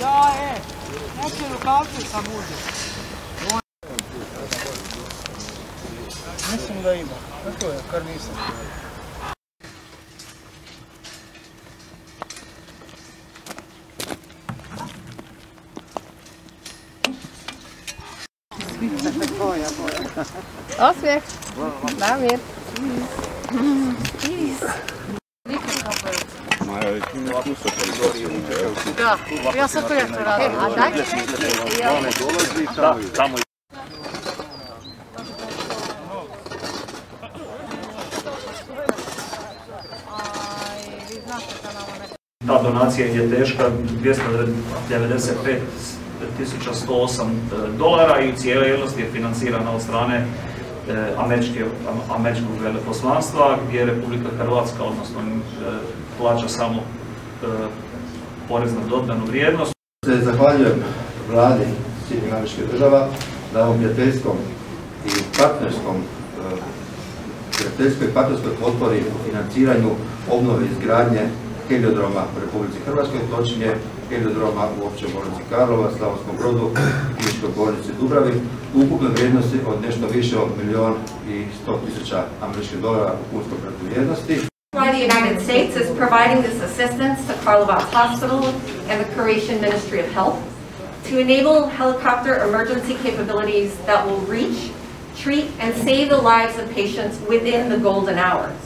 Ja, je. Neće rukavce sam uzeti. Mislim da ima. Kako je, kar nisam. Osmijeh. Damir. Da, ja to nešto radim. A daj mi reći, jel? Ta donacija je teška 295 108 dolara i u cijelosti je financirana od strane e, američke, američkog veleposlanstva gdje Republika Hrvatska, odnosno e, plaća samo e, porez na dodanu vrijednost. Se zahvaljujem vladi Sjedinjenih američkih država na ovom prijateljskom i partnerskom prijateljskoj i partnerskoj potpori u financiranju obnove izgradnje heliodroma u Republici Hrvatskoj, točnije heliodroma u općoj bolnici Karlova, Slavonskom brodu, Dubravi, vrijednosti od nešto više od milijon i sto tisuća američkih dolara u kunskoj protuvrijednosti. Why the United States is providing this assistance to Karlovac Hospital and the Croatian Ministry of Health to enable helicopter emergency capabilities that will reach, treat, and save the lives of patients within the golden hours.